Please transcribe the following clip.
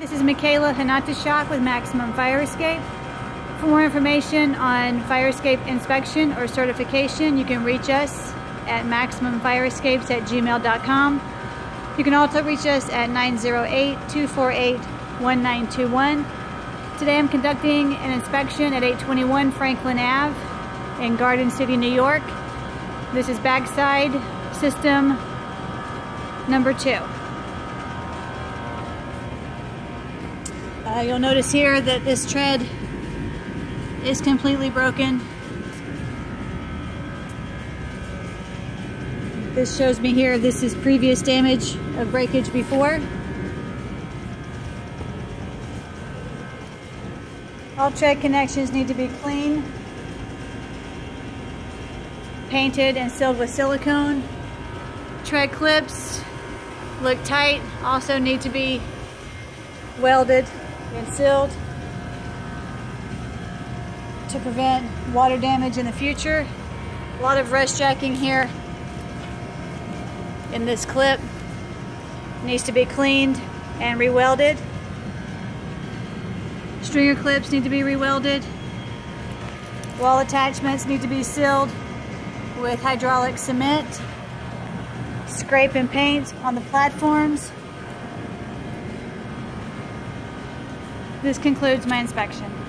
This is Michaela Hanatashak with Maximum Fire Escape. For more information on fire escape inspection or certification, you can reach us at maximumfireescapes at gmail.com. You can also reach us at 908-248-1921. Today I'm conducting an inspection at 821 Franklin Ave in Garden City, New York. This is backside system number two. Uh, you'll notice here that this tread is completely broken. This shows me here this is previous damage of breakage before. All tread connections need to be clean, painted and sealed with silicone. Tread clips look tight, also need to be welded and sealed to prevent water damage in the future. A lot of rust jacking here in this clip. Needs to be cleaned and rewelded. Stringer clips need to be rewelded. Wall attachments need to be sealed with hydraulic cement. Scrape and paint on the platforms. This concludes my inspection.